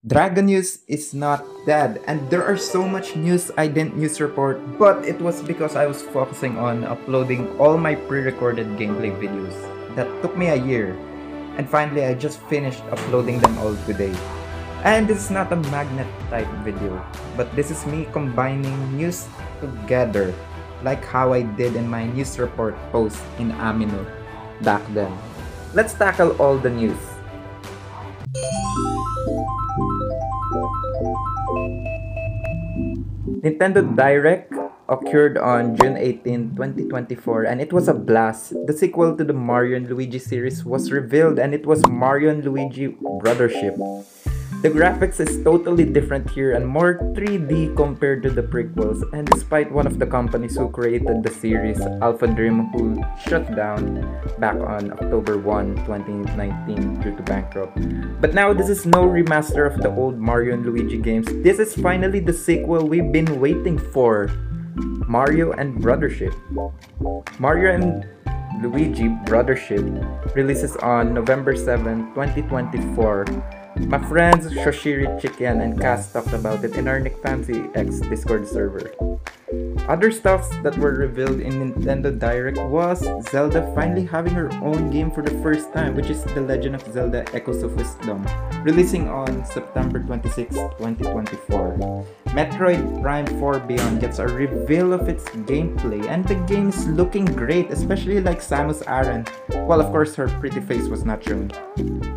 Dragon News is not dead, and there are so much news I didn't news report, but it was because I was focusing on uploading all my pre-recorded gameplay videos. That took me a year, and finally I just finished uploading them all today. And this is not a magnet type video, but this is me combining news together, like how I did in my news report post in Amino back then. Let's tackle all the news. Nintendo Direct occurred on June 18, 2024, and it was a blast. The sequel to the Mario and Luigi series was revealed, and it was Mario and Luigi Brothership. The graphics is totally different here and more 3D compared to the prequels, and despite one of the companies who created the series, Alpha Dream, who shut down back on October 1, 2019 due to bankrupt. But now this is no remaster of the old Mario and Luigi games. This is finally the sequel we've been waiting for. Mario and Brothership. Mario and Luigi Brothership releases on November 7, 2024 my friends Shoshiri Chicken and Cass talked about it in our Nick Fancy X Discord server. Other stuffs that were revealed in Nintendo Direct was Zelda finally having her own game for the first time, which is The Legend of Zelda Echoes of Wisdom, releasing on September 26, 2024. Metroid Prime 4 Beyond gets a reveal of its gameplay, and the game is looking great, especially like Samus Aran. Well, of course, her pretty face was not shown.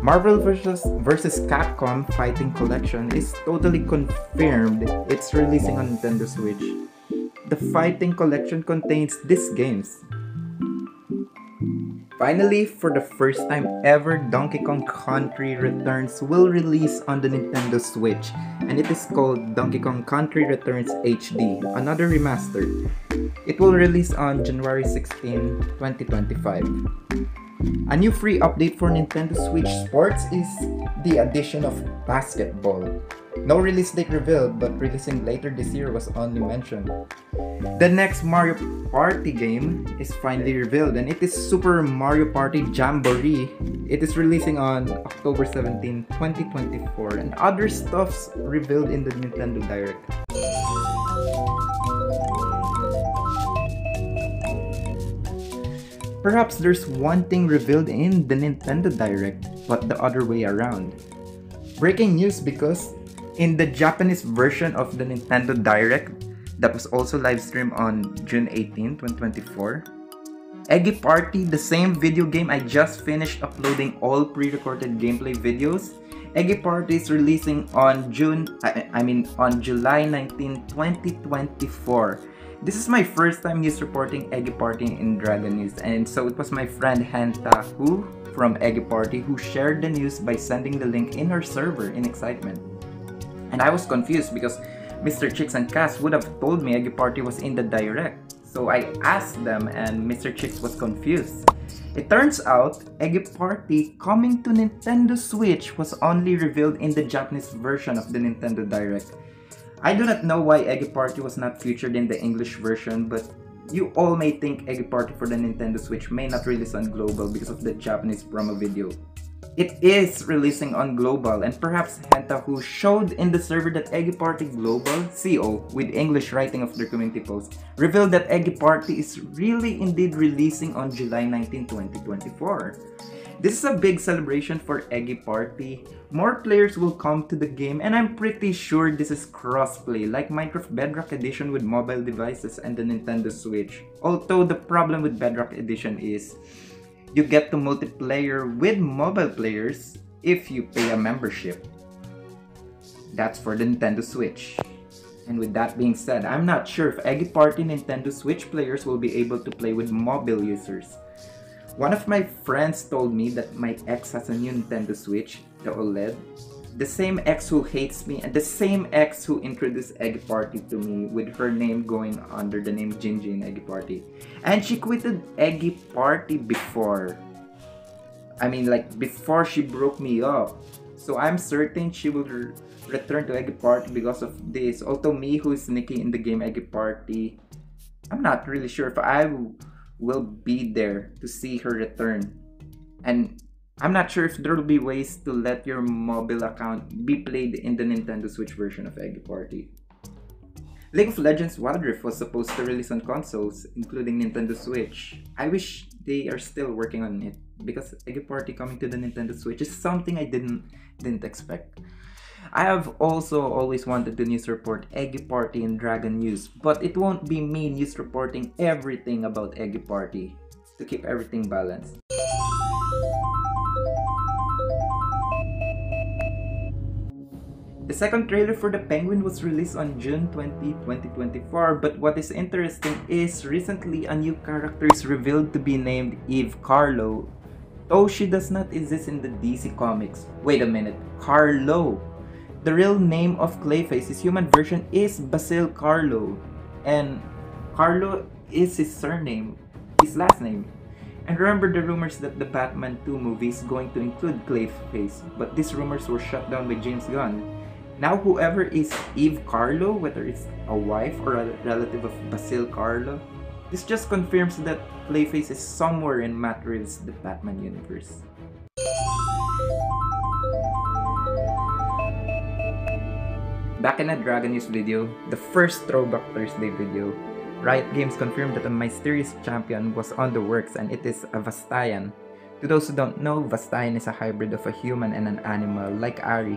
Marvel vs. versus Capcom Fighting Collection is totally confirmed. It's releasing on Nintendo Switch the Fighting Collection contains these games. Finally, for the first time ever, Donkey Kong Country Returns will release on the Nintendo Switch, and it is called Donkey Kong Country Returns HD, another remaster. It will release on January 16, 2025. A new free update for Nintendo Switch Sports is the addition of basketball. No release date revealed, but releasing later this year was only mentioned. The next Mario Party game is finally revealed, and it is Super Mario Party Jamboree. It is releasing on October 17, 2024, and other stuffs revealed in the Nintendo Direct. Perhaps there's one thing revealed in the Nintendo Direct, but the other way around. Breaking news because in the Japanese version of the Nintendo Direct that was also live streamed on June 18, 2024. Eggy Party, the same video game I just finished uploading all pre-recorded gameplay videos. Eggy Party is releasing on June, I, I mean on July 19, 2024. This is my first time he's reporting Eggy Party in Dragon News and so it was my friend Hanta from Eggy Party who shared the news by sending the link in her server in excitement. And I was confused because Mr. Chicks and Cass would have told me Eggy Party was in the direct. So I asked them and Mr. Chicks was confused. It turns out, Eggy Party coming to Nintendo Switch was only revealed in the Japanese version of the Nintendo Direct. I do not know why Eggy Party was not featured in the English version, but you all may think Eggy Party for the Nintendo Switch may not release on global because of the Japanese promo video. It is releasing on Global and perhaps Henta who showed in the server that Eggy Party Global CO with English writing of their community post revealed that Eggy Party is really indeed releasing on July 19, 2024. This is a big celebration for Eggy Party. More players will come to the game and I'm pretty sure this is crossplay like Minecraft Bedrock Edition with mobile devices and the Nintendo Switch. Although the problem with Bedrock Edition is you get to multiplayer with mobile players if you pay a membership. That's for the Nintendo Switch. And with that being said, I'm not sure if Eggy Party Nintendo Switch players will be able to play with mobile users. One of my friends told me that my ex has a new Nintendo Switch, the OLED, the same ex who hates me and the same ex who introduced Eggy Party to me with her name going under the name Jinji in Eggy Party. And she quitted Eggy Party before. I mean like before she broke me up. So I'm certain she will re return to Eggy Party because of this. Although me who is Nikki in the game Eggy Party, I'm not really sure if I will be there to see her return. And I'm not sure if there will be ways to let your mobile account be played in the Nintendo Switch version of Eggy Party. League of Legends Wild Rift was supposed to release on consoles, including Nintendo Switch. I wish they are still working on it because Eggy Party coming to the Nintendo Switch is something I didn't didn't expect. I have also always wanted to news report Eggy Party in Dragon News, but it won't be me news reporting everything about Eggy Party to keep everything balanced. The second trailer for The Penguin was released on June 20, 2024, but what is interesting is recently a new character is revealed to be named Eve Karlo, though she does not exist in the DC comics. Wait a minute, Karlo! The real name of Clayface, his human version, is Basil Karlo, and Karlo is his surname, his last name. And remember the rumors that the Batman 2 movie is going to include Clayface, but these rumors were shut down by James Gunn. Now whoever is Eve Karlo, whether it's a wife or a relative of Basil Karlo, this just confirms that Clayface is somewhere in Matt Reeves' The Batman universe. Back in a Dragon News video, the first Throwback Thursday video, Riot Games confirmed that a mysterious champion was on the works and it is a Vastayan. To those who don't know, Vastayan is a hybrid of a human and an animal like Ahri,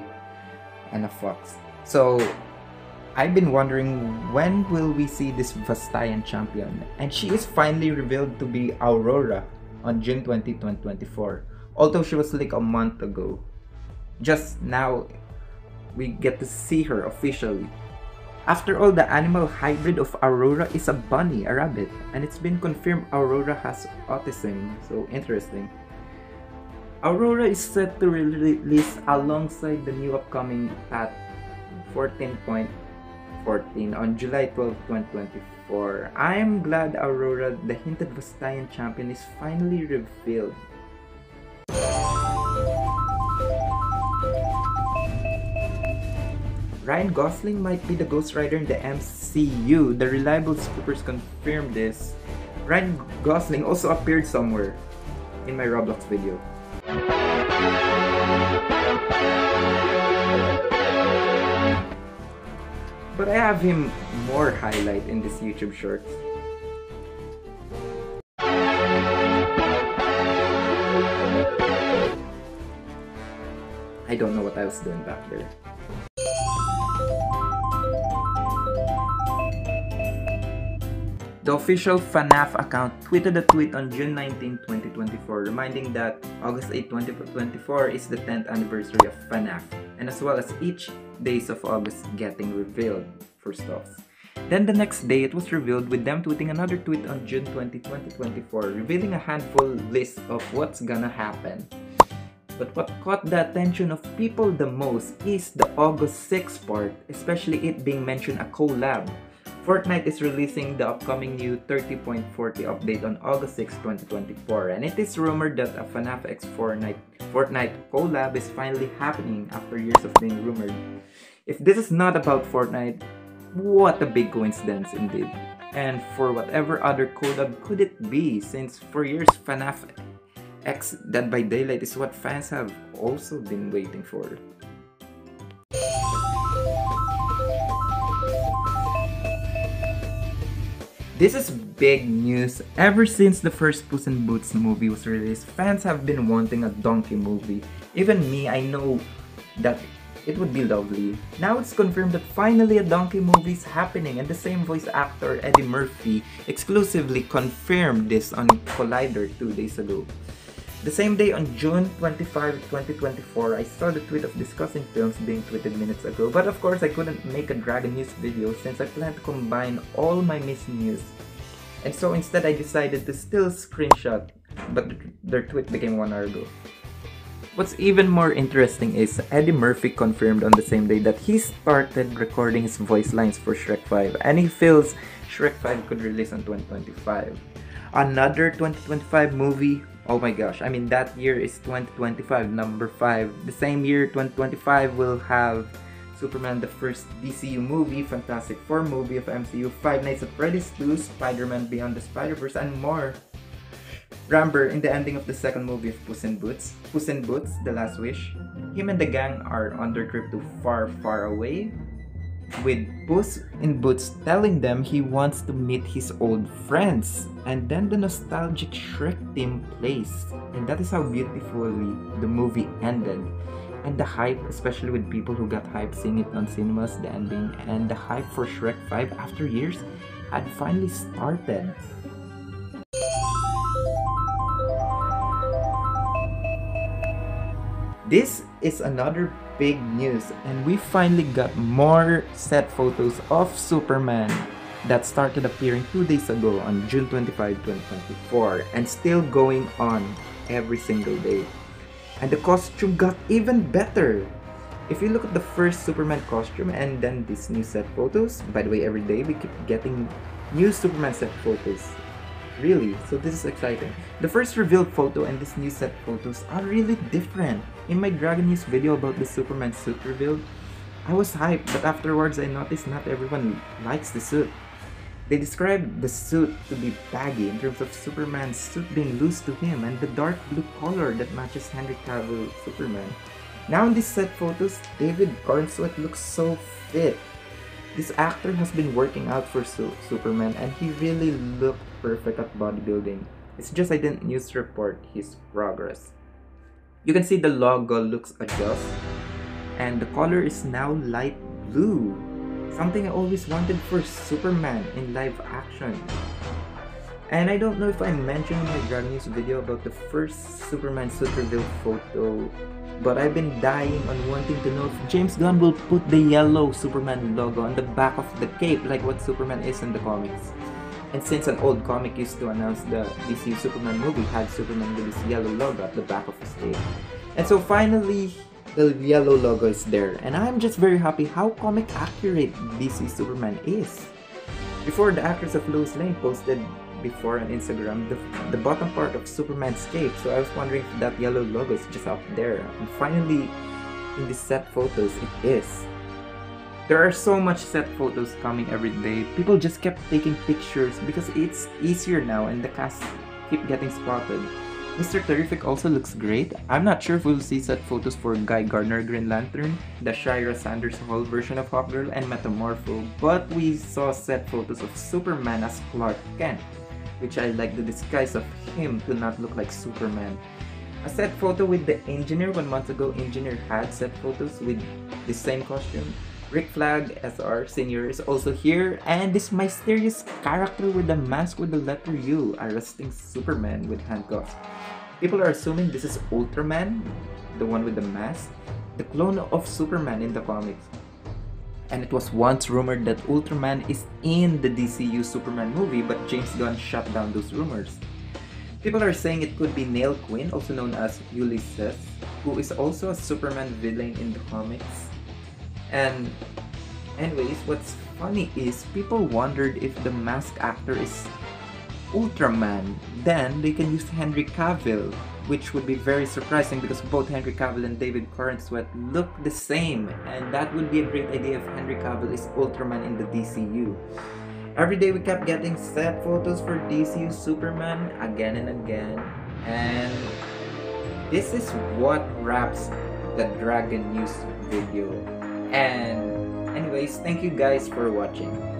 and a fox. So I've been wondering when will we see this Vastayan champion? And she is finally revealed to be Aurora on June 20, 2024. Although she was like a month ago. Just now we get to see her officially. After all, the animal hybrid of Aurora is a bunny, a rabbit, and it's been confirmed Aurora has autism, so interesting. Aurora is set to release alongside the new upcoming Patch 14.14 on July 12, 2024. I am glad Aurora, the hinted Vastayan champion, is finally revealed. Ryan Gosling might be the Ghost Rider in the MCU. The reliable scoopers confirmed this. Ryan Gosling also appeared somewhere in my Roblox video. But I have him more highlight in this YouTube short. I don't know what I was doing back there. The official FNAF account tweeted a tweet on June 19, 2024, reminding that August 8, 2024 is the 10th anniversary of FNAF, and as well as each days of August getting revealed for stuff. Then the next day, it was revealed with them tweeting another tweet on June 20, 2024, revealing a handful list of what's gonna happen. But what caught the attention of people the most is the August 6 part, especially it being mentioned a collab Fortnite is releasing the upcoming new 30.40 update on August 6, 2024, and it is rumored that a FNAF X Fortnite, Fortnite collab is finally happening after years of being rumored. If this is not about Fortnite, what a big coincidence indeed. And for whatever other collab could it be, since for years FNAF X Dead by Daylight is what fans have also been waiting for. This is big news. Ever since the first Puss in Boots movie was released, fans have been wanting a donkey movie. Even me, I know that it would be lovely. Now it's confirmed that finally a donkey movie is happening and the same voice actor Eddie Murphy exclusively confirmed this on Collider two days ago. The same day on June 25, 2024, I saw the tweet of discussing films being tweeted minutes ago, but of course I couldn't make a Dragon News video since I plan to combine all my missing news. And so instead I decided to still screenshot, but their tweet became one hour ago. What's even more interesting is Eddie Murphy confirmed on the same day that he started recording his voice lines for Shrek 5 and he feels Shrek 5 could release in 2025. Another 2025 movie Oh my gosh, I mean that year is 2025, number 5. The same year, 2025, will have Superman the first DCU movie, Fantastic Four movie of MCU, Five Nights at Freddy's 2, Spider-Man Beyond the Spider-Verse, and more. Remember, in the ending of the second movie of Puss in Boots, Puss in Boots, The Last Wish, him and the gang are on their trip to far, far away, with Puss in Boots telling them he wants to meet his old friends. And then the nostalgic Shrek theme plays. And that is how beautifully the movie ended. And the hype, especially with people who got hype seeing it on cinemas, the ending, and the hype for Shrek 5 after years had finally started. This is another big news, and we finally got more set photos of Superman that started appearing two days ago on June 25, 2024, and still going on every single day. And the costume got even better. If you look at the first Superman costume and then these new set photos, by the way, every day we keep getting new Superman set photos. Really, so this is exciting. The first revealed photo and this new set photos are really different. In my Dragon News video about the Superman suit reveal, I was hyped, but afterwards I noticed not everyone likes the suit. They described the suit to be baggy in terms of Superman's suit being loose to him and the dark blue color that matches Henry Cavill Superman. Now in these set photos, David Corenswet looks so fit. This actor has been working out for Su Superman and he really looked perfect at bodybuilding. It's just I didn't news report his progress. You can see the logo looks adjust and the color is now light blue. Something I always wanted for Superman in live action. And I don't know if I mentioned in my Dragon News video about the first Superman suit reveal photo, but I've been dying on wanting to know if James Gunn will put the yellow Superman logo on the back of the cape like what Superman is in the comics. And since an old comic used to announce the DC Superman movie had Superman with his yellow logo at the back of his cape. And so finally, the yellow logo is there. And I'm just very happy how comic accurate DC Superman is. Before the actress of Lois Lane posted before on Instagram the, the bottom part of Superman's cape, so I was wondering if that yellow logo is just up there. And finally, in the set photos, it is. There are so much set photos coming every day. People just kept taking pictures because it's easier now and the cast keep getting spotted. Mr. Terrific also looks great. I'm not sure if we'll see set photos for Guy Gardner Green Lantern, the Shiera Sanders Hall version of Hawkgirl, and Metamorpho, but we saw set photos of Superman as Clark Kent which I like the disguise of him to not look like Superman. A set photo with the engineer one month ago, engineer had set photos with the same costume. Rick Flag as our Senior is also here, and this mysterious character with the mask with the letter U arresting Superman with handcuffs. People are assuming this is Ultraman, the one with the mask, the clone of Superman in the comics and it was once rumored that Ultraman is in the DCU Superman movie, but James Gunn shut down those rumors. People are saying it could be Nell Quinn, also known as Ulysses, who is also a Superman villain in the comics. And anyways, what's funny is people wondered if the mask actor is Ultraman, then they can use Henry Cavill, which would be very surprising because both Henry Cavill and David Corenswet look the same, and that would be a great idea if Henry Cavill is Ultraman in the DCU. Every day we kept getting set photos for DCU Superman again and again, and this is what wraps the Dragon News video. And anyways, thank you guys for watching.